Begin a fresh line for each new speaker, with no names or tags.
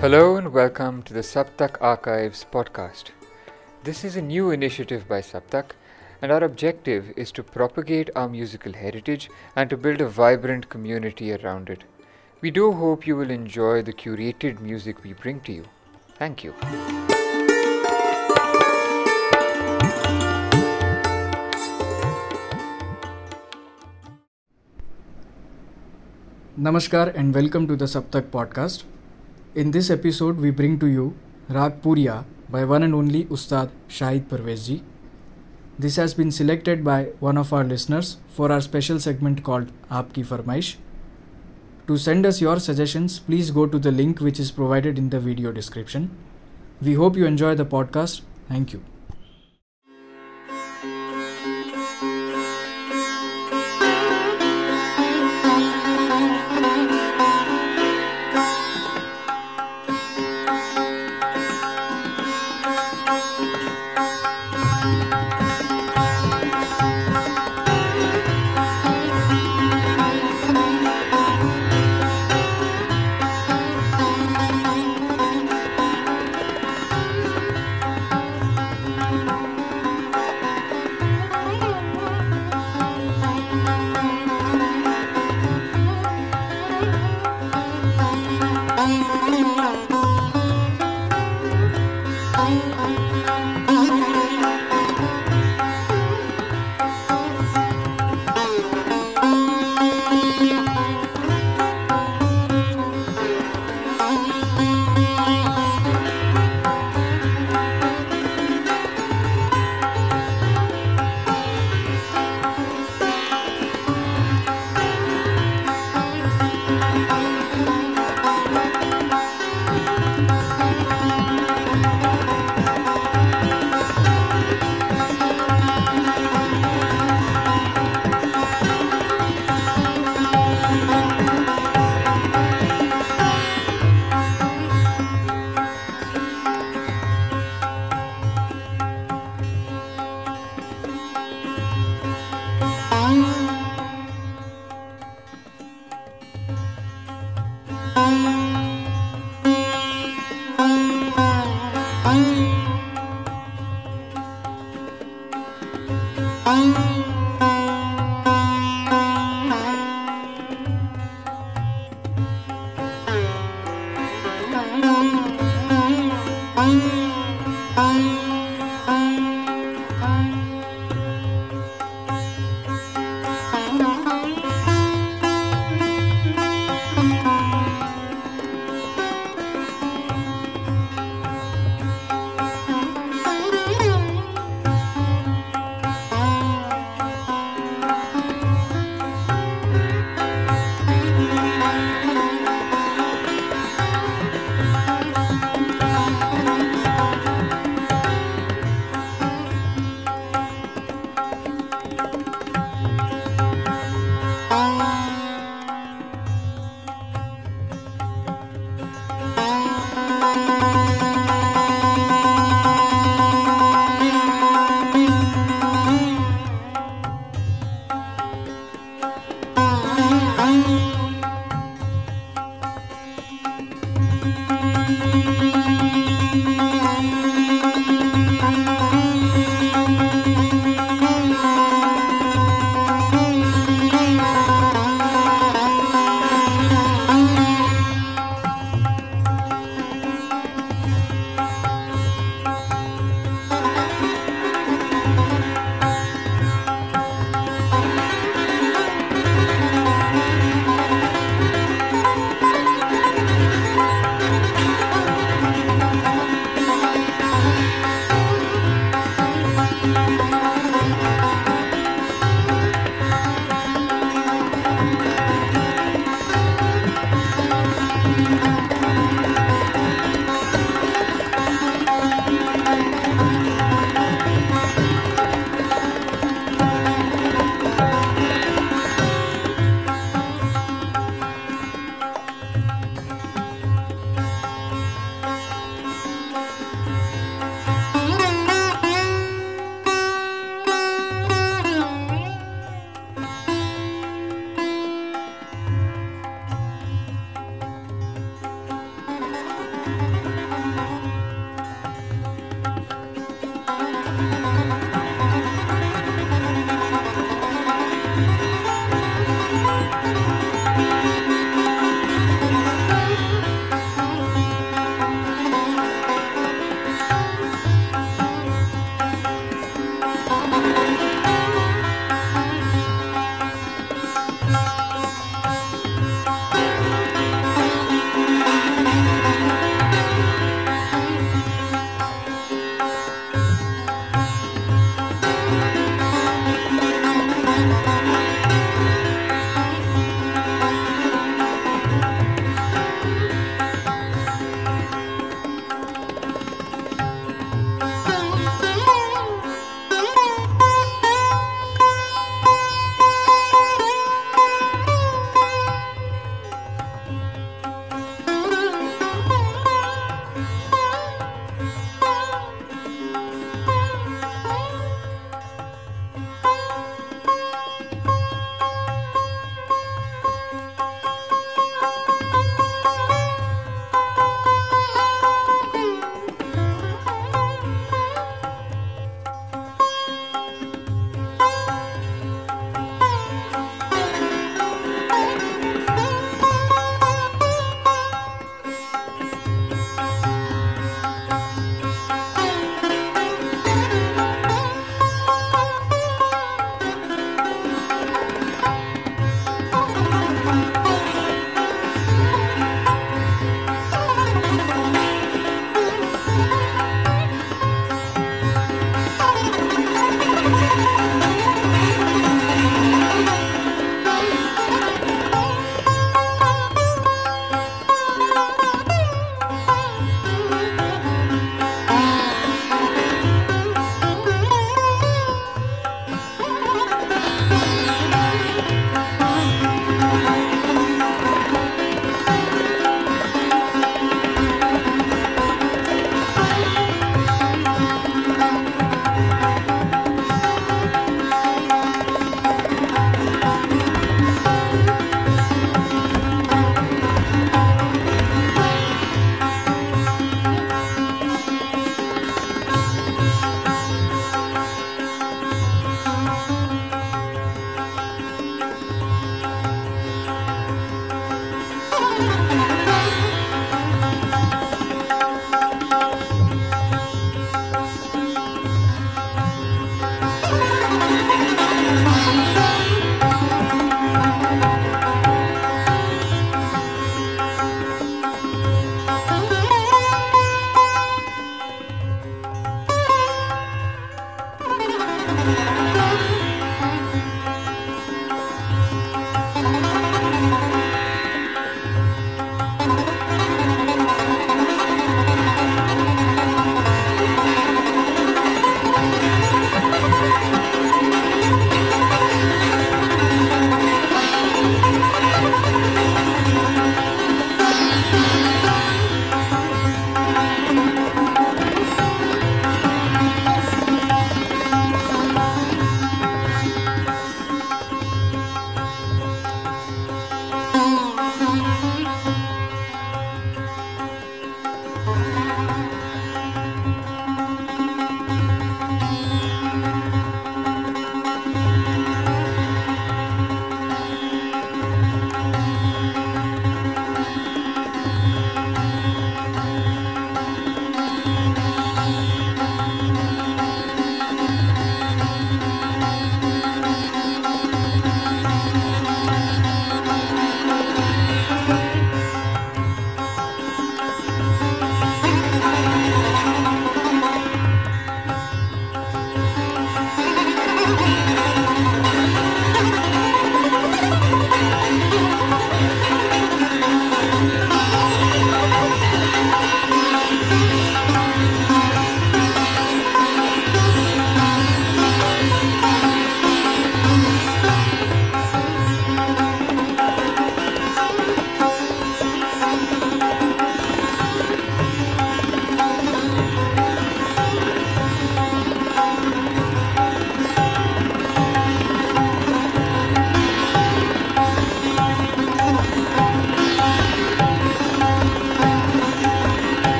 Hello and welcome to the Saptak Archives podcast. This is a new initiative by Saptak, and our objective is to propagate our musical heritage and to build a vibrant community around it. We do hope you will enjoy the curated music we bring to you. Thank you.
Namaskar and welcome to the Saptak podcast. In this episode, we bring to you Rag Puriya by one and only Ustad Shahid Parvez ji. This has been selected by one of our listeners for our special segment called Aapki Farmayish. To send us your suggestions, please go to the link which is provided in the video description. We hope you enjoy the podcast. Thank you.